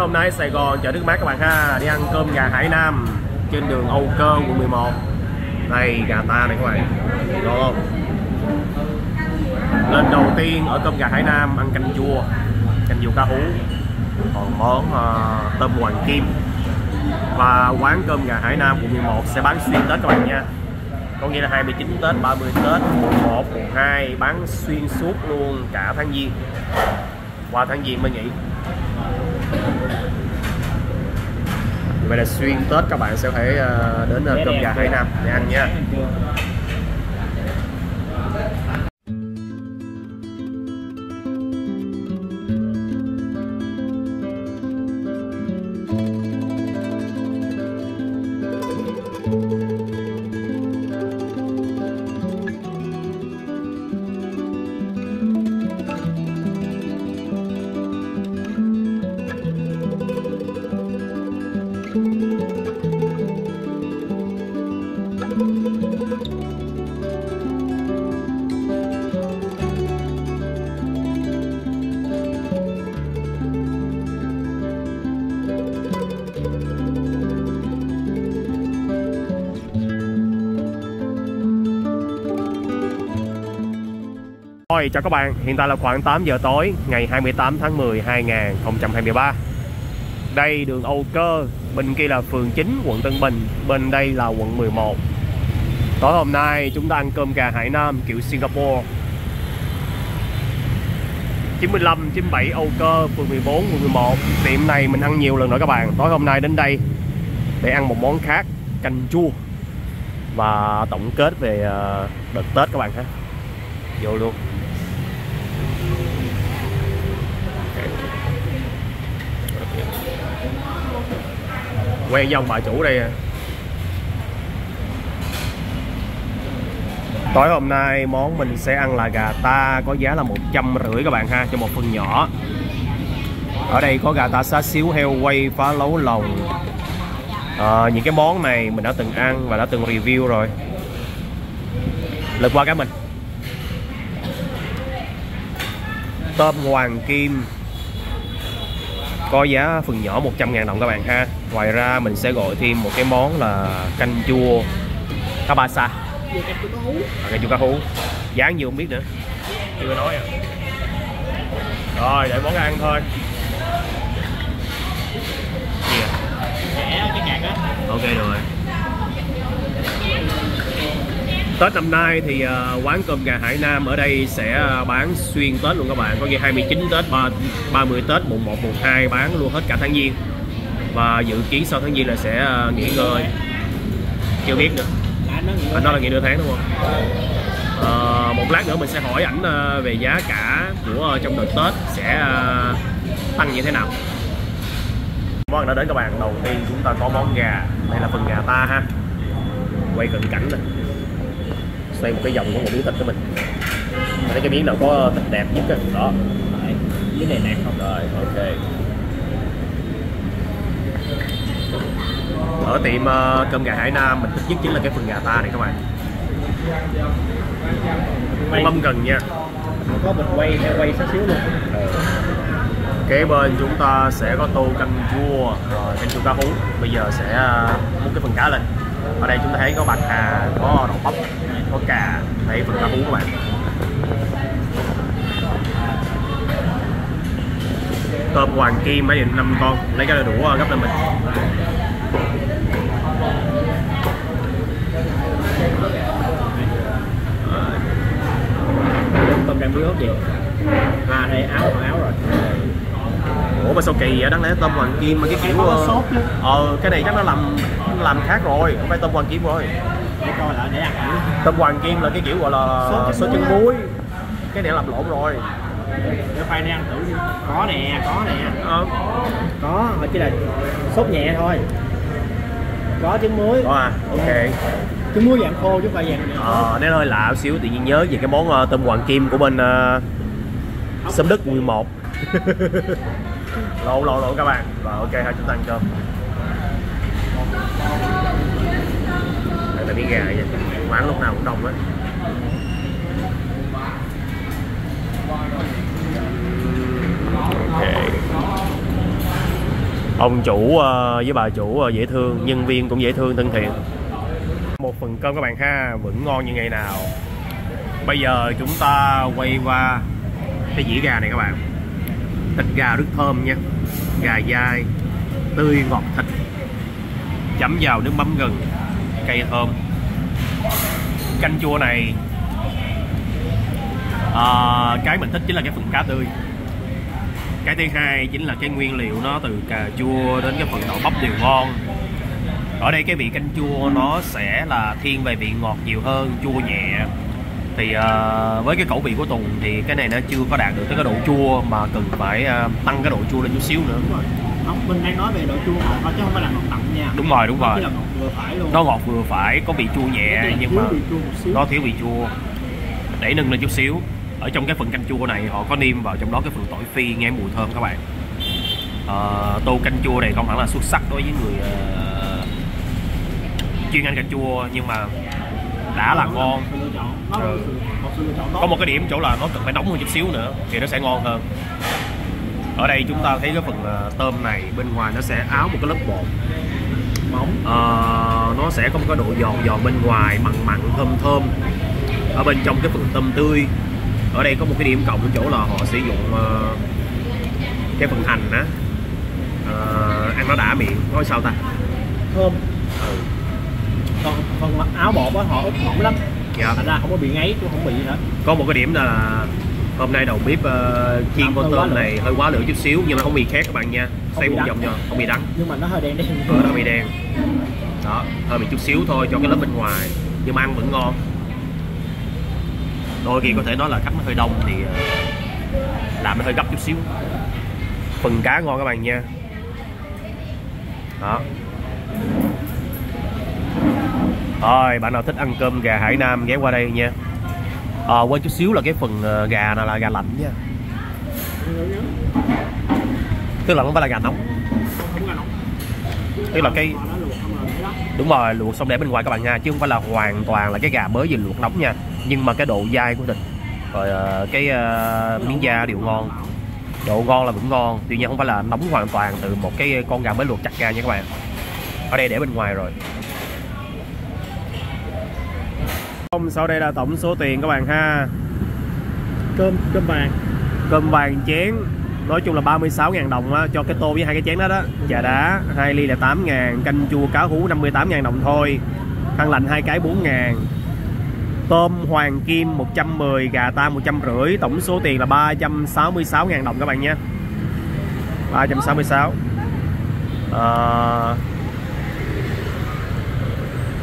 Hôm nay Sài Gòn chợ nước Mát các bạn ha. Đi ăn cơm gà Hải Nam Trên đường Âu Cơ quận 11 Đây gà ta này các bạn. Ngon không? Lên đầu tiên ở cơm gà Hải Nam Ăn canh chua Canh chua cá hú. Còn món uh, tôm hoàng kim. Và quán cơm gà Hải Nam quận 11 Sẽ bán xuyên Tết các bạn nha. Có nghĩa là 29 Tết, 30 Tết, quận 1, quận 2 bán xuyên suốt luôn cả tháng Giêng. Qua tháng Giêng mới nghỉ vậy là xuyên Tết các bạn sẽ phải ờ, đến ờ, cơm gà Hải Nam để ăn nha Rồi chào các bạn, hiện tại là khoảng 8 giờ tối ngày 28 tháng 10 2023 Đây đường Âu Cơ, bên kia là phường 9 quận Tân Bình, bên đây là quận 11 Tối hôm nay chúng ta ăn cơm gà Hải Nam kiểu Singapore. 95, 97 Âu Cơ, phường 14, phường 11 Tiệm này mình ăn nhiều lần rồi các bạn. Tối hôm nay đến đây để ăn một món khác, canh chua. Và tổng kết về ờ, đợt Tết các bạn ha. Vô luôn. Quen với ông bà chủ đây à. Tối hôm nay món mình sẽ ăn là gà ta có giá là một trăm rưỡi các bạn ha cho một phần nhỏ. Ở đây có gà ta xá xíu heo quay phá lấu lòng à, ờ, những cái món này mình đã từng ăn và đã từng review rồi. Lượt qua cái mình. Tôm hoàng kim. Có giá phần nhỏ 100 ngàn đồng các bạn ha. Ngoài ra mình sẽ gọi thêm một cái món là canh chua cá ba sa à, canh chua cá hú. Giá nhiều không biết nữa. Chưa nói à. Rồi để món ăn thôi. Gì à? ok rồi. Tết năm nay thì uh, quán cơm gà Hải Nam ở đây sẽ uh, bán xuyên Tết luôn các bạn. Có nghĩa 29 Tết, 3, 30 Tết, mùng 1, mùng 2 bán luôn hết cả tháng Giêng. Và dự kiến sau tháng Giêng là sẽ uh, nghỉ ngơi. Chưa biết nữa Anh nói là nghỉ nửa tháng đúng không? Uh, một lát nữa mình sẽ hỏi ảnh uh, về giá cả của uh, trong đợt Tết sẽ tăng như thế nào. Món đã đến các bạn, đầu tiên chúng ta có món gà. Đây là phần gà ta ha. Quay cận cảnh này xoay một cái vòng của một miếng thịt của mình. Thấy cái miếng nào có thịt đẹp nhất đó. Cái này nè. Không rồi ok ở tiệm uh, cơm gà Hải Nam mình thích nhất chính là cái phần gà ta này các bạn. Mâm gần nha. Có mình quay hay quay xíu xíu luôn. Ừ. kế bên chúng ta sẽ có tô canh chua rồi canh chua cá hú bây giờ sẽ uh, múc cái phần cá lên. Ở đây chúng ta thấy có bạc hà có đậu bắp có cà thấy phần cá hú các bạn. Tôm hoàng kim mấy điểm năm con. Lấy cái đủ gấp lên mình tôm canh muối hốt gì? À đây áo áo rồi. Ủa mà sao kỳ vậy? Đáng lẽ tôm hoàng kim mà cái kiểu ờ cái này chắc nó làm làm khác rồi. Không phải tôm hoàng kim rồi. Tôm hoàng kim là cái kiểu gọi là sốt chân muối cái này làm lộn rồi. Để khoai ăn thử đi. Có nè có nè. Ờ, có mà chỉ là sốt nhẹ thôi có trứng muối có à? Ok. Trứng muối dạng khô chứ không phải dạng ờ nếu hơi lạ xíu tự nhiên nhớ về cái món ờ, tôm hoàng kim của bên uh, Sâm Đức 11 lộn lộn lộn các bạn. Rồi ok hai chúng ta ăn cơm đây là miếng gà vậy quán lúc nào cũng đông á. Ok ông chủ ờ, với bà chủ ờ, dễ thương nhân viên cũng dễ thương thân thiện. Một phần cơm các bạn ha vẫn ngon như ngày nào. Bây giờ chúng ta quay qua cái dĩa gà này các bạn. Thịt gà rất thơm nha. Gà dai tươi ngọt thịt. Chấm vào nước mắm gừng cây thơm. Canh chua này à, cái mình thích chính là cái phần cá tươi cái thứ hai chính là cái nguyên liệu nó từ cà chua đến cái phần đậu bắp đều ngon. Ở đây cái vị canh chua nó sẽ là thiên về vị ngọt nhiều hơn chua nhẹ. Thì uh, với cái khẩu vị của Tùng thì cái này nó chưa có đạt được tới cái độ chua mà cần phải uh, tăng cái độ chua lên chút xíu nữa đúng rồi. Không mình đang nói về độ chua ngọt thôi chứ không phải là ngọt đậm nha. Đúng rồi đúng rồi. ngọt vừa phải luôn. Nó ngọt vừa phải có vị chua nhẹ nhưng mà nó thiếu vị chua. Để nâng lên chút xíu ở trong cái phần canh chua này họ có nêm vào trong đó cái phần tỏi phi nghe mùi thơm các bạn. Ờ, tô canh chua này không hẳn là xuất sắc đối với người ờ, chuyên ăn canh chua nhưng mà đã là ngon. Ừ. có một cái điểm chỗ là nó cần phải nóng hơn chút xíu nữa thì nó sẽ ngon hơn. Ở đây chúng ta thấy cái phần ờ, tôm này bên ngoài nó sẽ áo một cái lớp bột. Mỏng Ờ, nó sẽ có một cái độ giòn giòn bên ngoài mặn mặn thơm thơm. Ở bên trong cái phần tôm tươi ở đây có một cái điểm cộng ở chỗ là họ sử dụng ờ, cái phần hành á. Ờ, ăn nó đã miệng nói sao ta? Thơm. Ừ. còn phần áo bột á họ ướp mỏng lắm. Dạ. thành ra không có bị ngấy cũng không bị gì hết. Có một cái điểm là hôm nay đầu bếp ờ, chiên con tôm này hơi quá lửa chút xíu nhưng mà không bị khét các bạn nha. Bị một vòng nha không bị đắng. Nhưng mà nó hơi đen đen. Ờ, nó bị đen. Đó hơi bị chút xíu thôi cho cái lớp bên ngoài. Nhưng mà ăn vẫn ngon đôi khi có thể nói là khách nó hơi đông thì ờ, làm nó hơi gấp chút xíu. Phần cá ngon các bạn nha. Đó. Rồi bạn nào thích ăn cơm gà hải nam ghé qua đây nha. À, quên chút xíu là cái phần ờ, gà này là gà lạnh nha. Tức là không phải là gà nóng. Tức là cái đúng rồi luộc xong để bên ngoài các bạn nha chứ không phải là hoàn toàn là cái gà mới vừa luộc nóng nha nhưng mà cái độ dai của thịt rồi ờ, cái ờ, miếng da đều ngon. Độ ngon là vẫn ngon tuy nhiên không phải là nóng hoàn toàn từ một cái con gà mới luộc chặt ra nha các bạn. Ở đây để bên ngoài rồi. Sau đây là tổng số tiền các bạn ha. Cơm cơm vàng. Cơm vàng chén nói chung là 36.000 đồng á, cho cái tô với hai cái chén đó đó. Trà đá hai ly là 8.000 canh chua cá hú 58.000 đồng thôi. Khăn lạnh hai cái 4.000 tôm hoàng kim 110 gà ta 150 tổng số tiền là 366.000 đồng các bạn nha 366 à...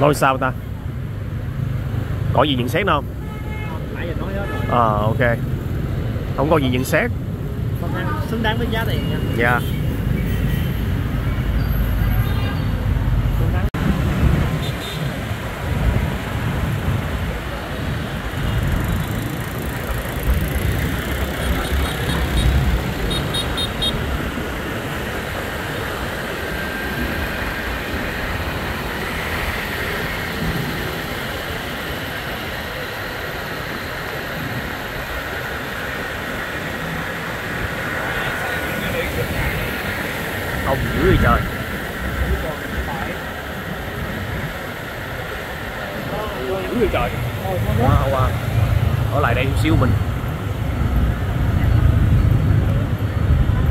nói sao ta? Có gì nhận xét không? À ok. Không có gì nhận xét. Xứng đáng với giá tiền nha. Dạ ông dữ vậy trời. Dữ vậy trời. Quá quá ở lại đây chút xíu mình.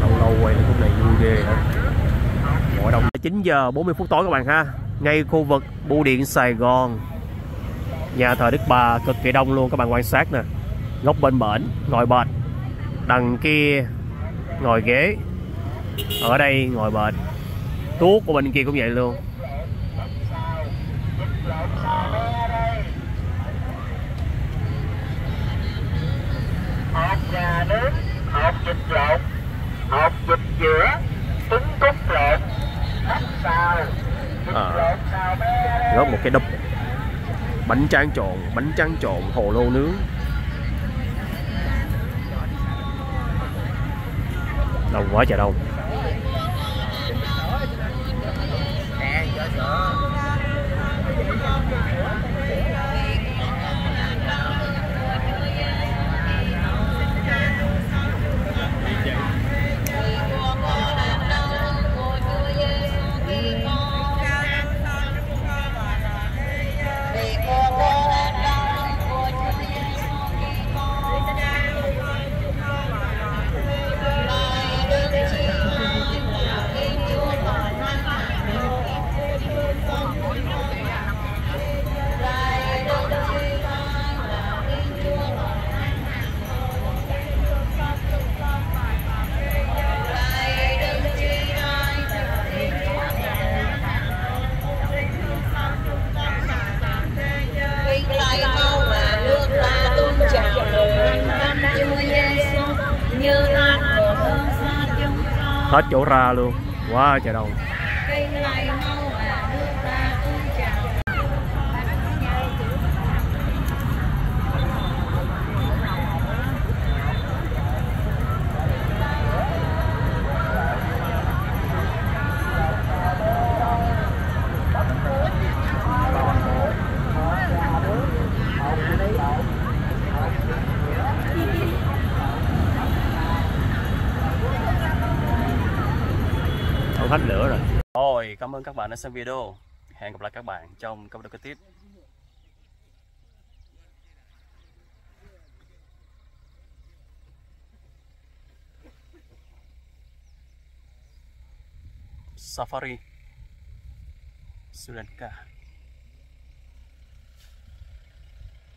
Lâu lâu quay lại khúc này vui ghê hả? Mọi đồng 9 giờ 40 phút tối các bạn ha. Ngay khu vực bưu điện Sài Gòn. Nhà thờ Đức Bà cực kỳ đông luôn, các bạn quan sát nè. Góc bên bển, ngồi bệt. Đằng kia, ngồi ghế ở đây ngồi bệt. Tuốt của bên kia cũng vậy luôn. Hột gà nướng hột vịt lộn hột vịt dữa trứng cút lộn hấp xào À. góp một cái đúp. Bánh tráng trộn bánh tráng trộn hồ lô nướng. Đông quá trời đông hết chỗ ra luôn. Quá trời đông cây lai mau à đưa ta tung chào không hết lửa rồi rồi, cảm ơn các bạn đã xem video. Hẹn gặp lại các bạn trong các video kế tiếp. Safari. Sri Lanka